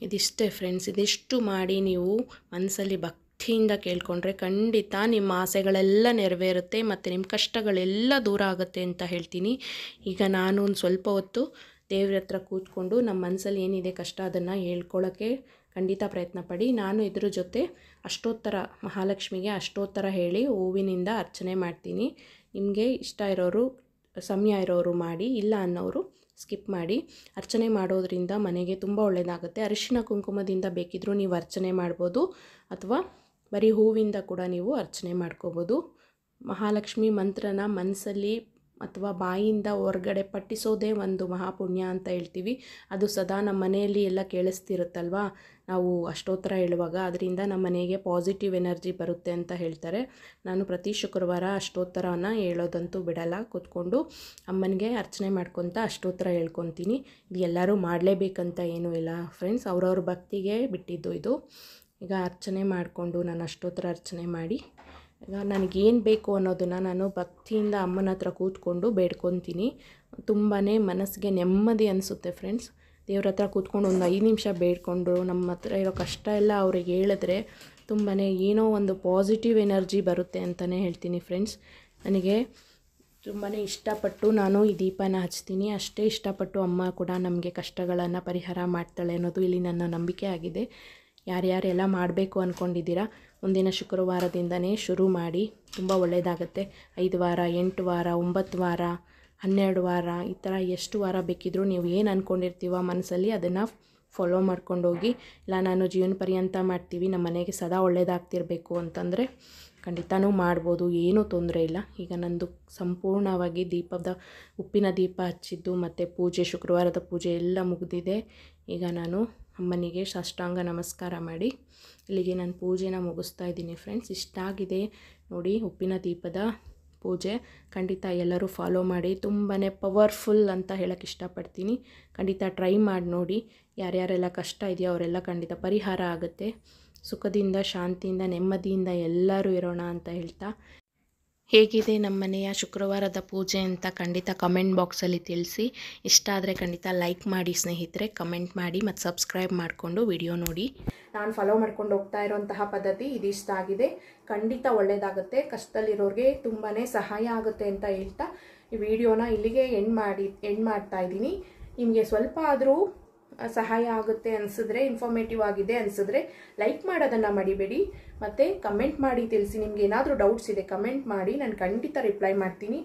ಇದಿಷ್ಟೇ ಫ್ರೆಂಡ್ಸ್ ಇದಿಷ್ಟು ಮಾಡಿ ನೀವು ಮನಸ್ಸಲ್ಲಿ ಭಕ್ತಿಯಿಂದ ಕೇಳಿಕೊಂಡ್ರೆ ಖಂಡಿತ ನಿಮ್ಮ ಆಸೆಗಳೆಲ್ಲ ನೆರವೇರುತ್ತೆ ಮತ್ತು ನಿಮ್ಮ ಕಷ್ಟಗಳೆಲ್ಲ ದೂರ ಆಗುತ್ತೆ ಅಂತ ಹೇಳ್ತೀನಿ. ಈಗ ನಾನು ಒಂದು ಸ್ವಲ್ಪ ಹೊತ್ತು ದೇವ್ರ ಹತ್ರ ಕೂತ್ಕೊಂಡು ನಮ್ಮ ಮನಸ್ಸಲ್ಲಿ ಏನಿದೆ ಕಷ್ಟ ಅದನ್ನು ಹೇಳ್ಕೊಳ್ಳೋಕ್ಕೆ ಖಂಡಿತ ಪ್ರಯತ್ನ ಪಡಿ. ನಾನು ಇದ್ರ ಜೊತೆ ಅಷ್ಟೋತ್ತರ ಮಹಾಲಕ್ಷ್ಮಿಗೆ ಅಷ್ಟೋತ್ತರ ಹೇಳಿ ಹೂವಿನಿಂದ ಅರ್ಚನೆ ಮಾಡ್ತೀನಿ. ನಿಮಗೆ ಇಷ್ಟ ಇರೋರು, ಸಮಯ ಇರೋರು ಮಾಡಿ, ಇಲ್ಲ ಅನ್ನೋರು ಸ್ಕಿಪ್ ಮಾಡಿ. ಅರ್ಚನೆ ಮಾಡೋದ್ರಿಂದ ಮನೆಗೆ ತುಂಬ ಒಳ್ಳೆಯದಾಗುತ್ತೆ ಅರಿಶಿನ ಕುಂಕುಮದಿಂದ ಬೇಕಿದ್ರೂ ನೀವು ಅರ್ಚನೆ ಮಾಡ್ಬೋದು. ಅಥವಾ ಬರೀ ಹೂವಿಂದ ಕೂಡ ನೀವು ಅರ್ಚನೆ ಮಾಡ್ಕೋಬೋದು. ಮಹಾಲಕ್ಷ್ಮಿ ಮಂತ್ರನ ಮನಸ್ಸಲ್ಲಿ ಅಥವಾ ಬಾಯಿಯಿಂದ ಹೊರಗಡೆ ಪಟ್ಟಿಸೋದೇ ಒಂದು ಮಹಾಪುಣ್ಯ ಅಂತ ಹೇಳ್ತೀವಿ. ಅದು ಸದಾ ನಮ್ಮ ಮನೆಯಲ್ಲಿ ಎಲ್ಲ ಕೇಳಿಸ್ತಿರುತ್ತಲ್ವಾ? ನಾವು ಅಷ್ಟೋತ್ತರ ಹೇಳುವಾಗ ಅದರಿಂದ ನಮ್ಮ ಮನೆಗೆ ಪಾಸಿಟಿವ್ ಎನರ್ಜಿ ಬರುತ್ತೆ ಅಂತ ಹೇಳ್ತಾರೆ. ನಾನು ಪ್ರತಿ ಶುಕ್ರವಾರ ಅಷ್ಟೋತ್ತರನ ಹೇಳೋದಂತೂ ಬಿಡಲ್ಲ. ಕೂತ್ಕೊಂಡು ಅಮ್ಮನಿಗೆ ಅರ್ಚನೆ ಮಾಡ್ಕೊತ ಅಷ್ಟೋತ್ತರ ಹೇಳ್ಕೊತೀನಿ. ಇದು ಎಲ್ಲರೂ ಮಾಡಲೇಬೇಕಂತ ಏನೂ ಇಲ್ಲ ಫ್ರೆಂಡ್ಸ್ ಅವ್ರವ್ರ ಭಕ್ತಿಗೆ ಬಿಟ್ಟಿದ್ದು ಇದು. ಈಗ ಅರ್ಚನೆ ಮಾಡಿಕೊಂಡು ನಾನು ಅಷ್ಟೋತ್ತರ ಅರ್ಚನೆ ಮಾಡಿ ನನಗೇನು ಬೇಕು ಅನ್ನೋದನ್ನು ನಾನು ಭಕ್ತಿಯಿಂದ ಅಮ್ಮನ ಹತ್ರ ಕೂತ್ಕೊಂಡು ಬೇಡ್ಕೊತೀನಿ. ತುಂಬಾ ಮನಸ್ಸಿಗೆ ನೆಮ್ಮದಿ ಅನಿಸುತ್ತೆ ಫ್ರೆಂಡ್ಸ್ ದೇವ್ರ ಹತ್ರ ಕೂತ್ಕೊಂಡು ಒಂದು ಐದು ನಿಮಿಷ ಬೇಡ್ಕೊಂಡು ನಮ್ಮ ಹತ್ರ ಇರೋ ಕಷ್ಟ ಎಲ್ಲ ಅವ್ರಿಗೆ ಹೇಳಿದ್ರೆ ತುಂಬಾ ಏನೋ ಒಂದು ಪಾಸಿಟಿವ್ ಎನರ್ಜಿ ಬರುತ್ತೆ ಅಂತಲೇ ಹೇಳ್ತೀನಿ ಫ್ರೆಂಡ್ಸ್ ನನಗೆ ತುಂಬಾ ಇಷ್ಟಪಟ್ಟು ನಾನು ಈ ದೀಪನ ಹಚ್ತೀನಿ. ಅಷ್ಟೇ ಇಷ್ಟಪಟ್ಟು ಅಮ್ಮ ಕೂಡ ನಮಗೆ ಕಷ್ಟಗಳನ್ನು ಪರಿಹಾರ ಮಾಡ್ತಾಳೆ ಅನ್ನೋದು ಇಲ್ಲಿ ನನ್ನ ನಂಬಿಕೆ ಆಗಿದೆ. ಯಾರ್ಯಾರೆಲ್ಲ ಮಾಡಬೇಕು ಅಂದ್ಕೊಂಡಿದ್ದೀರಾ ಮುಂದಿನ ಶುಕ್ರವಾರದಿಂದನೇ ಶುರು ಮಾಡಿ ತುಂಬ ಒಳ್ಳೆಯದಾಗುತ್ತೆ ಐದು ವಾರ, ಎಂಟು ವಾರ, ಒಂಬತ್ತು ವಾರ, ಹನ್ನೆರಡು ವಾರ, ಈ ಥರ ಎಷ್ಟು ವಾರ ಬೇಕಿದ್ದರೂ ನೀವು ಏನು ಅಂದ್ಕೊಂಡಿರ್ತೀವೋ ಮನಸ್ಸಲ್ಲಿ ಅದನ್ನು ಫಾಲೋ ಮಾಡ್ಕೊಂಡೋಗಿ ಇಲ್ಲ, ನಾನು ಜೀವನ ಪರ್ಯಂತ ಮಾಡ್ತೀವಿ, ನಮ್ಮ ಮನೆಗೆ ಸದಾ ಒಳ್ಳೆಯದಾಗ್ತಿರಬೇಕು ಅಂತಂದರೆ ಖಂಡಿತನೂ ಮಾಡ್ಬೋದು, ಏನೂ ತೊಂದರೆ ಇಲ್ಲ. ಈಗ ನಂದು ಸಂಪೂರ್ಣವಾಗಿ ದೀಪದ, ಉಪ್ಪಿನ ದೀಪ ಹಚ್ಚಿದ್ದು ಮತ್ತು ಪೂಜೆ, ಶುಕ್ರವಾರದ ಪೂಜೆ ಎಲ್ಲ ಮುಗಿದಿದೆ. ಈಗ ನಾನು ಅಮ್ಮನಿಗೆ ಸಾಷ್ಟಾಂಗ ನಮಸ್ಕಾರ ಮಾಡಿ. ಇಲ್ಲಿಗೆ ನಾನು ಪೂಜೆನ ಮುಗಿಸ್ತಾ ಇದ್ದೀನಿ ಫ್ರೆಂಡ್ಸ್. ಇಷ್ಟಾಗಿದೆ ನೋಡಿ ಉಪ್ಪಿನ ದೀಪದ ಪೂಜೆ. ಖಂಡಿತ ಎಲ್ಲರೂ ಫಾಲೋ ಮಾಡಿ. ತುಂಬಾ ಪವರ್ಫುಲ್ ಅಂತ ಹೇಳಕ್ಕೆ ಇಷ್ಟಪಡ್ತೀನಿ. ಖಂಡಿತ ಟ್ರೈ ಮಾಡಿ ನೋಡಿ. ಯಾರ್ಯಾರೆಲ್ಲ ಕಷ್ಟ ಇದೆಯೋ ಅವರೆಲ್ಲ ಖಂಡಿತ ಪರಿಹಾರ ಆಗುತ್ತೆ. ಸುಖದಿಂದ, ಶಾಂತಿಯಿಂದ, ನೆಮ್ಮದಿಯಿಂದ ಎಲ್ಲರೂ ಇರೋಣ ಅಂತ ಹೇಳ್ತಾ ಹೇಗಿದೆ ನಮ್ಮ ಮನೆಯ ಶುಕ್ರವಾರದ ಪೂಜೆ ಅಂತ ಖಂಡಿತ ಕಮೆಂಟ್ ಬಾಕ್ಸಲ್ಲಿ ತಿಳಿಸಿ. ಇಷ್ಟ ಆದರೆ ಖಂಡಿತ ಲೈಕ್ ಮಾಡಿ ಸ್ನೇಹಿತರೆ ಕಮೆಂಟ್ ಮಾಡಿ ಮತ್ತು ಸಬ್ಸ್ಕ್ರೈಬ್ ಮಾಡಿಕೊಂಡು ವಿಡಿಯೋ ನೋಡಿ. ನಾನು ಫಾಲೋ ಮಾಡ್ಕೊಂಡು ಹೋಗ್ತಾ ಇರೋಂತಹ ಪದ್ಧತಿ ಇದಿಷ್ಟ ಆಗಿದೆ. ಖಂಡಿತ ಒಳ್ಳೆಯದಾಗುತ್ತೆ ಕಷ್ಟದಲ್ಲಿರೋರಿಗೆ ತುಂಬಾ ಸಹಾಯ ಆಗುತ್ತೆ ಅಂತ ಹೇಳ್ತಾ ಈ ವಿಡಿಯೋನ ಇಲ್ಲಿಗೆ ಎಂಡ್ ಮಾಡಿ ಎಂಡ್ ಮಾಡ್ತಾ ಇದ್ದೀನಿ. ನಿಮಗೆ ಸ್ವಲ್ಪ ಆದರೂ ಸಹಾಯ ಆಗುತ್ತೆ ಅನಿಸಿದ್ರೆ ಇನ್ಫಾರ್ಮೇಟಿವ್ ಆಗಿದೆ ಅನಿಸಿದ್ರೆ ಲೈಕ್ ಮಾಡೋದನ್ನು ಮಡಿಬೇಡಿ. ಮತ್ತು ಕಮೆಂಟ್ ಮಾಡಿ ತಿಳಿಸಿ, ನಿಮ್ಗೆ ಏನಾದರೂ ಡೌಟ್ಸ್ ಇದೆ ಕಮೆಂಟ್ ಮಾಡಿ, ನಾನು ಖಂಡಿತ ರಿಪ್ಲೈ ಮಾಡ್ತೀನಿ.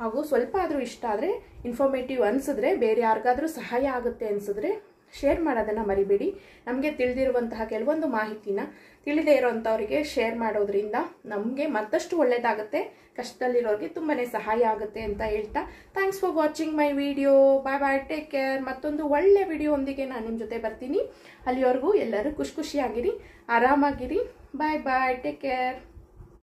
ಹಾಗೂ ಸ್ವಲ್ಪ ಆದರೂ ಇಷ್ಟ ಆದರೆ ಇನ್ಫಾರ್ಮೇಟಿವ್ ಅನಿಸಿದ್ರೆ, ಬೇರೆ ಯಾರಿಗಾದರೂ ಸಹಾಯ ಆಗುತ್ತೆ ಅನಿಸಿದ್ರೆ ಶೇರ್ ಮಾಡೋದನ್ನು ಮರಿಬೇಡಿ. ನಮಗೆ ತಿಳಿದಿರುವಂತಹ ಕೆಲವೊಂದು ಮಾಹಿತಿನ ತಿಳಿದೇ ಇರೋವಂಥವ್ರಿಗೆ ಶೇರ್ ಮಾಡೋದ್ರಿಂದ ನಮಗೆ ಮತ್ತಷ್ಟು ಒಳ್ಳೆಯದಾಗುತ್ತೆ ಕಷ್ಟದಲ್ಲಿರೋರಿಗೆ ತುಂಬಾ ಸಹಾಯ ಆಗುತ್ತೆ ಅಂತ ಹೇಳ್ತಾ thanks for watching my video bye bye take care ಮತ್ತೊಂದು ಒಳ್ಳೆ ವಿಡಿಯೋಂದಿಗೆ ನಾನು ನಿಮ್ಮ ಜೊತೆ ಬರ್ತೀನಿ. ಅಲ್ಲಿವರೆಗೂ ಎಲ್ಲರೂ ಖುಷಿ ಖುಷಿಯಾಗಿರಿ. ಆರಾಮಾಗಿರಿ. ಬಾಯ್ ಬಾಯ್ ಟೇಕ್ ಕೇರ್